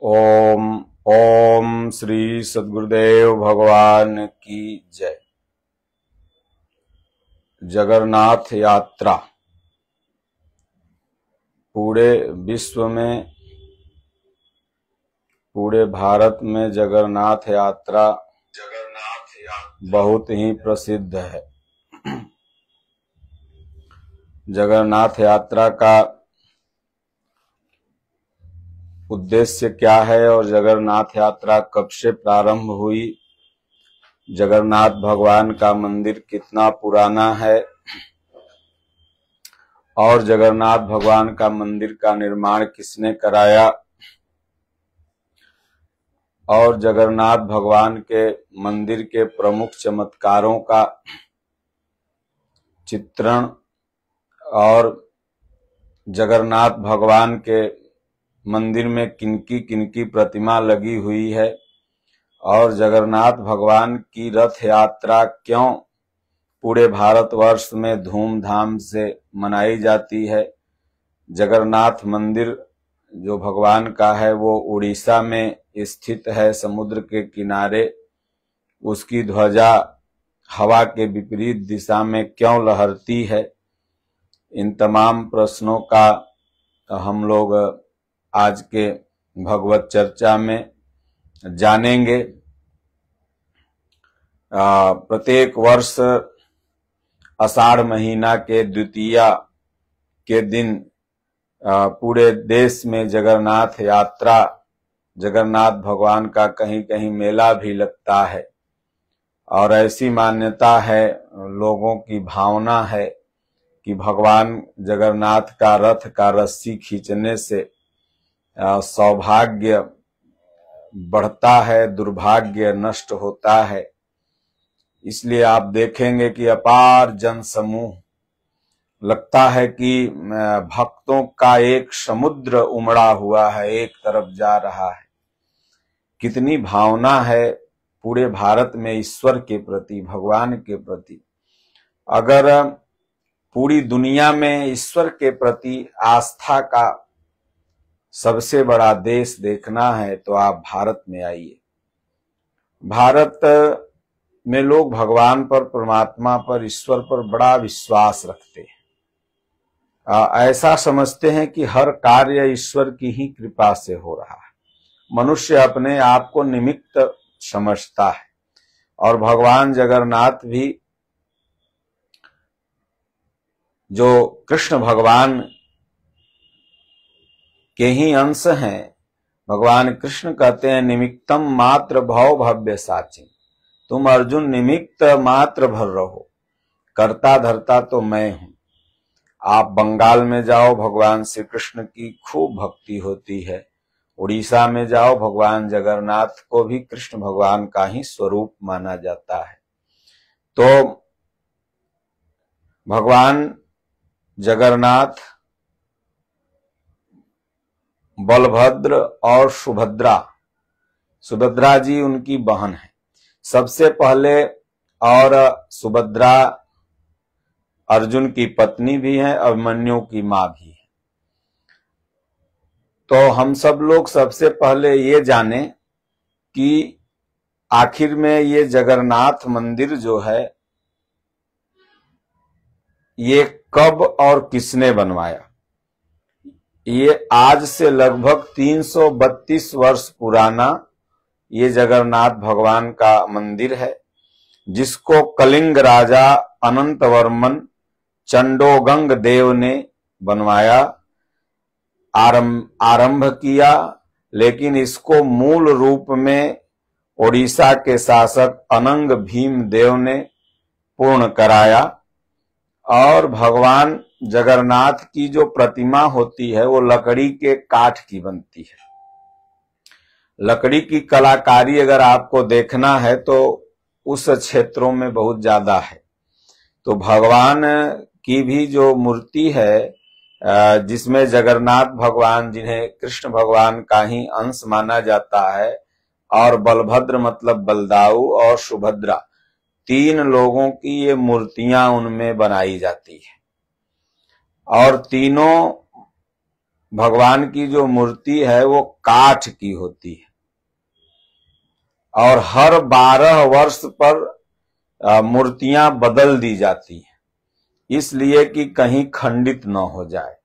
ओम ओम श्री सदगुरुदेव भगवान की जय। जगन्नाथ यात्रा। पूरे विश्व में, पूरे भारत में जगन्नाथ यात्रा जगन्नाथ यात्रा बहुत ही प्रसिद्ध है। जगन्नाथ यात्रा का उद्देश्य क्या है और जगन्नाथ यात्रा कब से प्रारंभ हुई? जगन्नाथ भगवान का मंदिर कितना पुराना है? और जगन्नाथ भगवान का मंदिर का निर्माण किसने कराया? और जगन्नाथ भगवान के मंदिर के प्रमुख चमत्कारों का चित्रण और जगन्नाथ भगवान के मंदिर में किनकी किनकी प्रतिमा लगी हुई है? और जगन्नाथ भगवान की रथ यात्रा क्यों पूरे भारतवर्ष में धूमधाम से मनाई जाती है? जगन्नाथ मंदिर जो भगवान का है, वो उड़ीसा में स्थित है, समुद्र के किनारे। उसकी ध्वजा हवा के विपरीत दिशा में क्यों लहरती है? इन तमाम प्रश्नों का हम लोग आज के भगवत चर्चा में जानेंगे। प्रत्येक वर्ष अषाढ़ महीना के द्वितीया के दिन पूरे देश में जगन्नाथ यात्रा, जगन्नाथ भगवान का कहीं कहीं मेला भी लगता है। और ऐसी मान्यता है, लोगों की भावना है कि भगवान जगन्नाथ का रथ का रस्सी खींचने से सौभाग्य बढ़ता है, दुर्भाग्य नष्ट होता है। इसलिए आप देखेंगे कि अपार जन समूह लगता है कि भक्तों का एक समुद्र उमड़ा हुआ है, एक तरफ़ जा रहा है। कितनी भावना है पूरे भारत में ईश्वर के प्रति, भगवान के प्रति। अगर पूरी दुनिया में ईश्वर के प्रति आस्था का सबसे बड़ा देश देखना है तो आप भारत में आइए। भारत में लोग भगवान पर, परमात्मा पर, ईश्वर पर बड़ा विश्वास रखते हैं। ऐसा समझते हैं कि हर कार्य ईश्वर की ही कृपा से हो रहा है। मनुष्य अपने आप को निमित्त समझता है और भगवान जगन्नाथ भी जो कृष्ण भगवान के ही अंश हैं। भगवान कृष्ण कहते हैं, निमित्तम मात्र भव भव्य साचिन तुम अर्जुन निमित्त मात्र भर रहो। करता धरता तो मैं हूँ। आप बंगाल में जाओ, भगवान श्री कृष्ण की खूब भक्ति होती है। उड़ीसा में जाओ, भगवान जगन्नाथ को भी कृष्ण भगवान का ही स्वरूप माना जाता है। तो भगवान जगन्नाथ बलभद्र और सुभद्रा। सुभद्रा जी उनकी बहन है। सबसे पहले और सुभद्रा अर्जुन की पत्नी भी है, अभिमन्यु की माँ भी है। तो हम सब लोग सबसे पहले ये जाने कि आखिर में ये जगन्नाथ मंदिर जो है, ये कब और किसने बनवाया? ये आज से लगभग 332 वर्ष पुराना ये जगन्नाथ भगवान का मंदिर है, जिसको कलिंग राजा अनंत वर्मन चंडोगंग देव ने बनवाया, आरंभ आरंभ किया, लेकिन इसको मूल रूप में ओडिशा के शासक अनंग भीम देव ने पूर्ण कराया और भगवान जगन्नाथ की जो प्रतिमा होती है, वो लकड़ी के काठ की बनती है। लकड़ी की कलाकारी अगर आपको देखना है तो उस क्षेत्रों में बहुत ज़्यादा है। तो भगवान की भी जो मूर्ति है जिसमें जगन्नाथ भगवान, जिन्हें कृष्ण भगवान का ही अंश माना जाता है, और बलभद्र मतलब बलदाऊ और सुभद्रा, तीन लोगों की ये मूर्तियाँ उनमें बनाई जाती है। और तीनों भगवान की जो मूर्ति है वो काठ की होती है। और हर बारह वर्ष पर मूर्तियाँ बदल दी जाती हैं। इसलिए कि कहीं खंडित न हो जाए।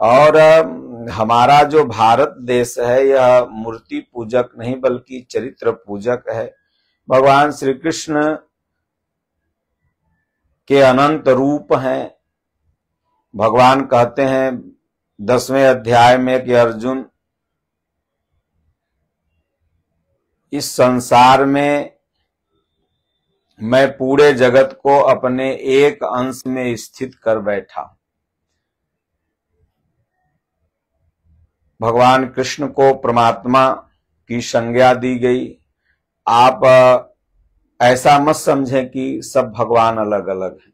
और हमारा जो भारत देश है, यह मूर्ति पूजक नहीं बल्कि चरित्र पूजक है। भगवान श्री कृष्ण के अनंत रूप हैं। भगवान कहते हैं, दसवें अध्याय में कि अर्जुन, इस संसार में मैं पूरे जगत को अपने एक अंश में स्थित कर बैठा भगवान कृष्ण को परमात्मा की संज्ञा दी गई। आप, ऐसा मत समझें कि सब भगवान अलग अलग हैं।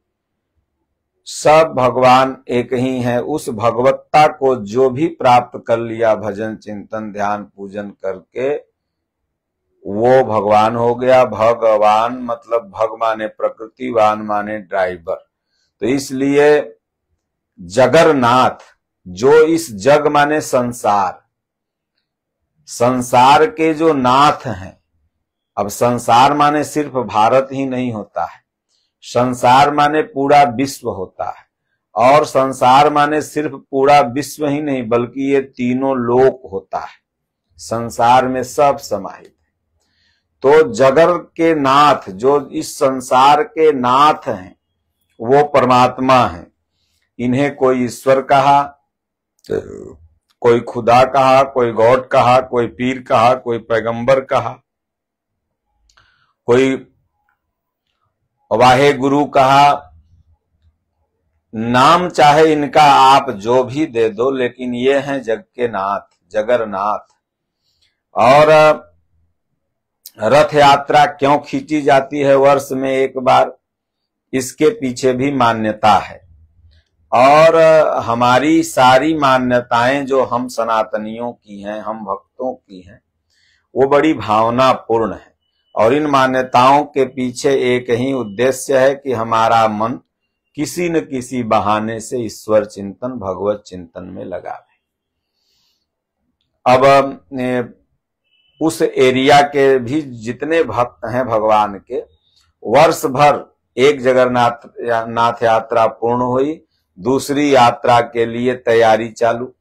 सब भगवान एक ही हैं। उस भगवत्ता को जो भी प्राप्त कर लिया, भजन, चिंतन, ध्यान, पूजन करके, वो भगवान हो गया। भगवान मतलब भग माने प्रकृतिवान माने ड्राइवर। तो इसलिए जगरनाथ, जो इस जग माने संसार संसार के जो नाथ हैं, अब संसार माने सिर्फ़ भारत ही नहीं होता है। संसार माने पूरा विश्व होता है। और संसार माने सिर्फ़ पूरा विश्व ही नहीं, बल्कि ये तीनों लोक होता है। संसार में सब समाहित है। तो जगर के नाथ, जो इस संसार के नाथ हैं, वो परमात्मा हैं। इन्हें कोई ईश्वर कहा, कोई खुदा कहा, कोई गॉड कहा, कोई पीर कहा, कोई पैगंबर कहा, कोई वाहे गुरु कहा, नाम चाहे इनका आप जो भी दे दो, लेकिन ये हैं जग के नाथ, जगरनाथ। और, रथ यात्रा क्यों खींची जाती है वर्ष में एक बार? इसके पीछे भी मान्यता है। और, हमारी सारी मान्यताएँ जो हम सनातनियों की हैं, हम भक्तों की हैं, वो बड़ी भावनापूर्ण है। और इन मान्यताओं के पीछे एक ही उद्देश्य है कि हमारा मन किसी न किसी बहाने से ईश्वर चिंतन, भगवत चिंतन में लगावे। अब उस एरिया के भी जितने भक्त हैं भगवान के वर्ष भर एक जगन्नाथ नाथ यात्रा पूर्ण हुई, दूसरी यात्रा के लिए तैयारी चालू।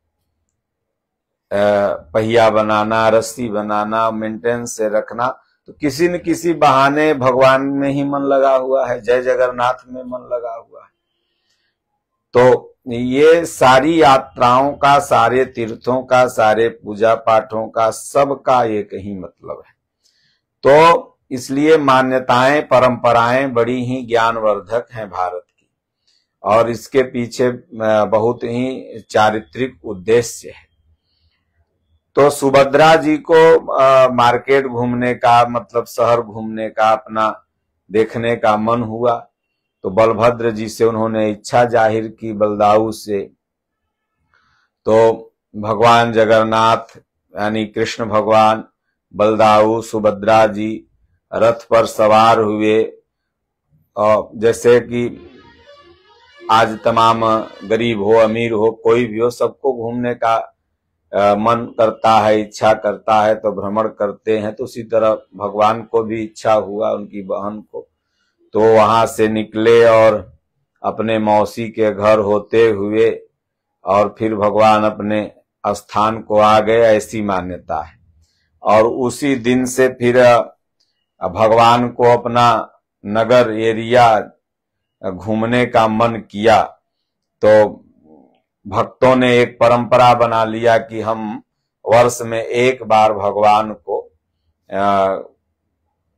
पहिया बनाना, रस्सी बनाना मेंटेनेंस से रखना तो किसी न किसी बहाने भगवान में ही मन लगा हुआ है, जय जगन्नाथ में मन लगा हुआ है। तो ये सारी यात्राओं का, सारे तीर्थों का, सारे पूजा पाठों का, सबका एक ही मतलब है। तो इसलिए मान्यताएँ, परंपराएँ बड़ी ही ज्ञानवर्धक हैं भारत की। और इसके पीछे बहुत ही चारित्रिक उद्देश्य है। तो सुभद्रा जी को आ, मार्केट घूमने का मतलब शहर घूमने का अपना देखने का मन हुआ। तो बलभद्र जी से उन्होंने इच्छा ज़ाहिर की बलदाऊ से। तो भगवान जगन्नाथ यानी कृष्ण भगवान बलदाऊ सुभद्रा जी रथ पर सवार हुए। और जैसे कि आज तमाम गरीब हो अमीर हो कोई भी हो सबको घूमने का मन करता है, इच्छा करता है तो भ्रमण करते हैं तो उसी तरह भगवान को भी इच्छा हुआ, उनकी बहन को। तो वहाँ से निकले और अपने मौसी के घर होते हुए और फिर भगवान अपने स्थान को आ गए, ऐसी मान्यता है। और उसी दिन से फिर भगवान को अपना नगर एरिया घूमने का मन किया। तो भक्तों ने एक परंपरा बना लिया कि हम वर्ष में एक बार भगवान को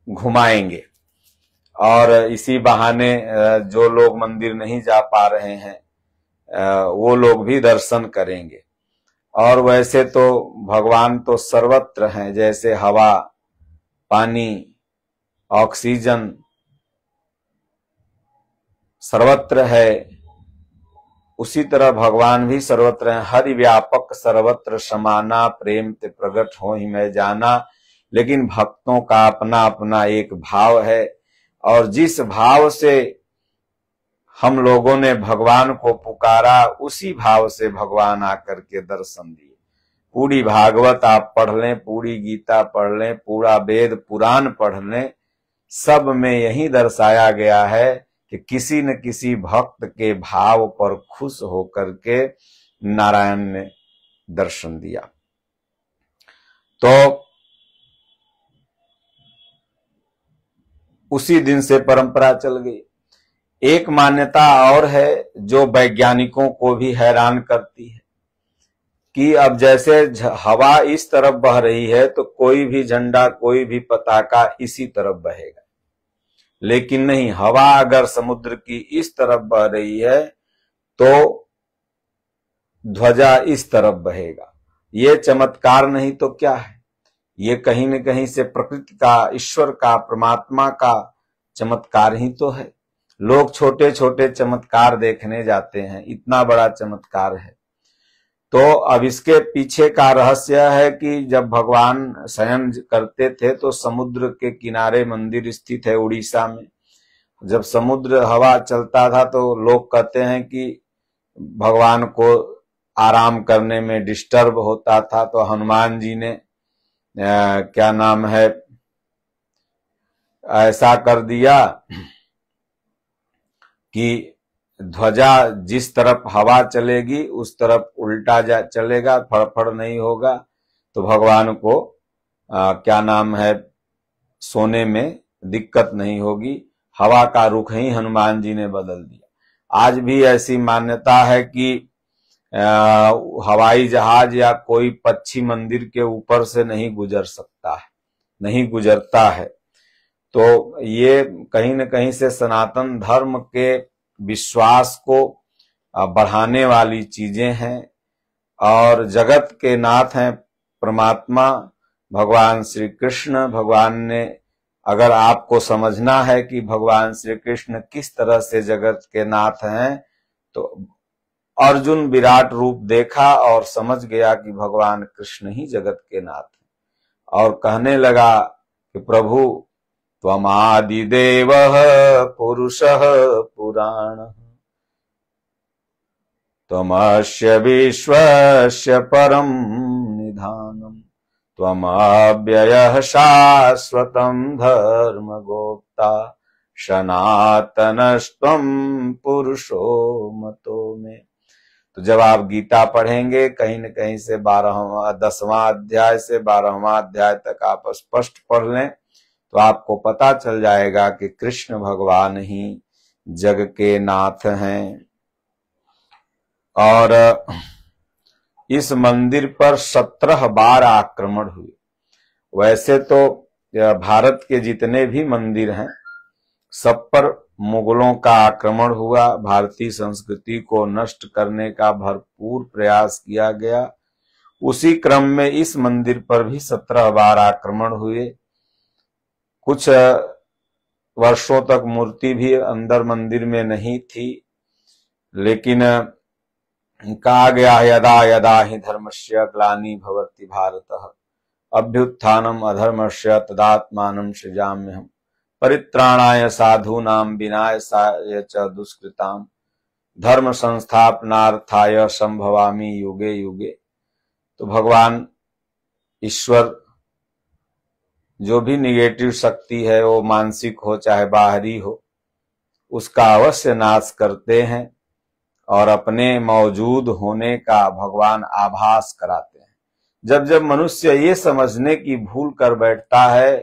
घुमाएँगे। और इसी बहाने जो लोग मंदिर नहीं जा पा रहे हैं वो लोग भी दर्शन करेंगे। और वैसे तो भगवान तो सर्वत्र हैं, जैसे हवा, पानी, ऑक्सीजन, सर्वत्र है। उसी तरह भगवान भी सर्वत्र है। हरि व्यापक, सर्वत्र समाना, प्रेम ते प्रकट हो ही मैं जाना। लेकिन भक्तों का अपना अपना एक भाव है। और जिस भाव से हम लोगों ने भगवान को पुकारा, उसी भाव से भगवान आकर के दर्शन दिए। पूरी भागवत आप पढ़ लें, पूरी गीता पढ़ लें, पूरा वेद, पुराण पढ़ लें, सब में यही दर्शाया गया है कि किसी न किसी भक्त के भाव पर खुश होकर के नारायण ने दर्शन दिया। तो उसी दिन से परंपरा चल गई। एक मान्यता और है जो वैज्ञानिकों को भी हैरान करती है कि अब जैसे हवा इस तरफ़ बह रही है तो कोई भी झंडा, कोई भी पताका इसी तरफ़ बहेगा। लेकिन नहीं, हवा अगर समुद्र की इस तरफ़ बह रही है तो ध्वजा इस तरफ़ बहेगा। ये चमत्कार नहीं तो क्या है? ये कहीं न कहीं से प्रकृति का, ईश्वर का, परमात्मा का चमत्कार ही तो है। लोग छोटे छोटे चमत्कार देखने जाते हैं, इतना बड़ा चमत्कार है। तो अब इसके पीछे का रहस्य है कि जब भगवान शयन करते थे तो समुद्र के किनारे मंदिर स्थित है उड़ीसा में। जब समुद्र हवा चलता था तो लोग कहते हैं कि भगवान को आराम करने में डिस्टर्ब होता था। तो हनुमान जी ने अ, क्या नाम है ऐसा कर दिया कि ध्वजा जिस तरफ़ हवा चलेगी उस तरफ़ उल्टा जा चलेगा फड़फड़ नहीं होगा। तो भगवान को आ, क्या नाम है सोने में दिक्कत नहीं होगी। हवा का रुख ही हनुमान जी ने बदल दिया। आज भी ऐसी मान्यता है कि आ, हवाई जहाज़ या कोई पक्षी मंदिर के ऊपर से नहीं गुजर सकता है नहीं गुजरता है। तो ये कहीं न कहीं से सनातन धर्म के विश्वास को बढ़ाने वाली चीज़ें हैं और जगत के नाथ हैं परमात्मा। भगवान श्री कृष्ण भगवान ने अगर आपको समझना है कि भगवान श्री कृष्ण किस तरह से जगत के नाथ हैं तो अर्जुन विराट रूप देखा और समझ गया कि भगवान कृष्ण ही जगत के नाथ हैं। और कहने लगा कि प्रभु, त्वमादिदेव पुरुष पुराण त्वमस्य विश्वस्य परम निधानम त्वमव्ययः शाश्वतम् धर्मगोप्ता। सनातनस्त्वं पुरुषो मतो में। तो जब आप गीता पढ़ेंगे, कहीं न कहीं से बारहवा, दसवां अध्याय से बारहवा अध्याय तक आप स्पष्ट पढ़ लें तो आपको पता चल जाएगा कि कृष्ण भगवान ही जग के नाथ हैं। और इस मंदिर पर सत्रह बार आक्रमण हुए। वैसे तो भारत के जितने भी मंदिर हैं, सब पर मुगलों का आक्रमण हुआ। भारतीय संस्कृति को नष्ट करने का भरपूर प्रयास किया गया। उसी क्रम में इस मंदिर पर भी सत्रह बार आक्रमण हुए। कुछ वर्षों तक मूर्ति भी अंदर मंदिर में नहीं थी, लेकिन, कहा गया, यदा यदा ही धर्मस्य ग्लानि भवति भारत। अभ्युत्थानम, अधर्मस्य, तदात्मानं सृजाम्यहम्। परित्राणाय, साधूनां विनाय च दुष्कृताम। धर्म संस्थापनार्थाय संभवामी युगे युगे। तो भगवान ईश्वर जो भी निगेटिव शक्ति है, वो मानसिक हो, चाहे बाहरी हो, उसका अवश्य नाश करते हैं और अपने मौजूद होने का भगवान आभास कराते हैं। जब जब मनुष्य ये समझने की भूल कर बैठता है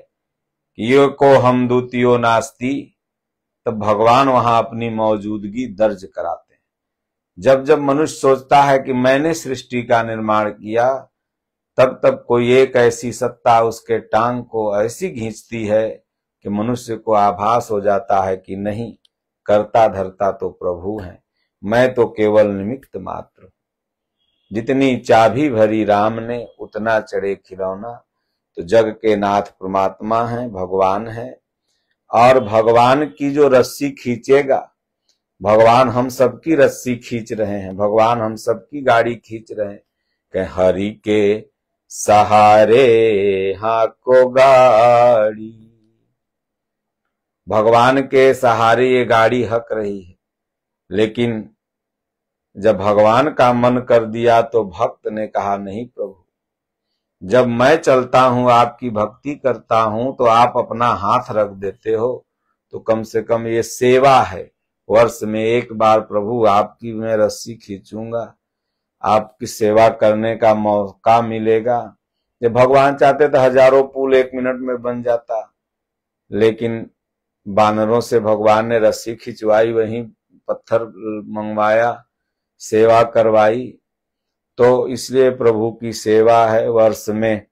कि ये को हम द्वितीयो नास्ती, तब भगवान वहाँ अपनी मौजूदगी दर्ज कराते हैं। जब जब मनुष्य सोचता है कि मैंने सृष्टि का निर्माण किया तब तब कोई एक ऐसी सत्ता उसके टांग को ऐसी खींचती है कि मनुष्य को आभास हो जाता है कि नहीं, करता धरता तो प्रभु है। मैं तो केवल निमित्त मात्र जितनी चाबी भरी राम ने, उतना चढ़े खिलौना। तो जग के नाथ परमात्मा है, भगवान है। और भगवान की जो रस्सी खींचेगा, भगवान हम सबकी रस्सी खींच रहे हैं। भगवान हम सबकी गाड़ी खींच रहे हैं। कह, हरि के सहारे हाँ को गाड़ी। भगवान के सहारे ये गाड़ी हक रही है। लेकिन जब भगवान का मन कर दिया तो भक्त ने कहा, नहीं प्रभु, जब मैं चलता हूँ, आपकी भक्ति करता हूँ तो आप अपना हाथ रख देते हो। तो कम से कम ये सेवा है। वर्ष में एक बार प्रभु आपकी मैं रस्सी खींचूँगा। आपकी सेवा करने का मौका मिलेगा। जब भगवान चाहते तो हज़ारों पुल एक मिनट में बन जाता, लेकिन बानरों से भगवान ने रस्सी खिंचवाई, वहीं पत्थर मंगवाया, सेवा करवाई। तो इसलिए प्रभु की सेवा है वर्ष में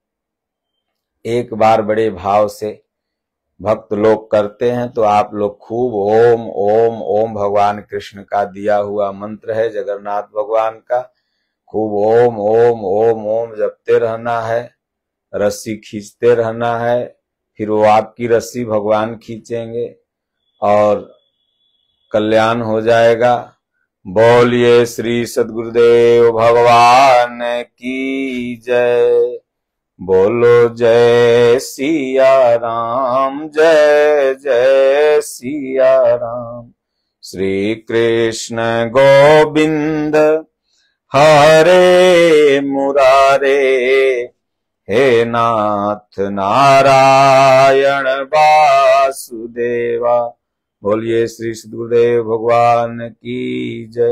एक बार बड़े भाव से भक्त लोग करते हैं तो आप लोग खूब ओम ओम ओम भगवान कृष्ण का दिया हुआ मंत्र है, जगन्नाथ भगवान का। खूब ओम ओम ओम ओम जपते रहना है, रस्सी खींचते रहना है, फिर वो आपकी रस्सी भगवान खींचेंगे और कल्याण हो जाएगा। बोलिए श्री सदगुरुदेव भगवान की जय। बोलो जय सिया राम, जय जय सिया राम। श्री कृष्ण गोविंद हरे मुरारे हे नाथ नारायण वासुदेवा बोलिए श्री सदगुरुदेव भगवान की जय।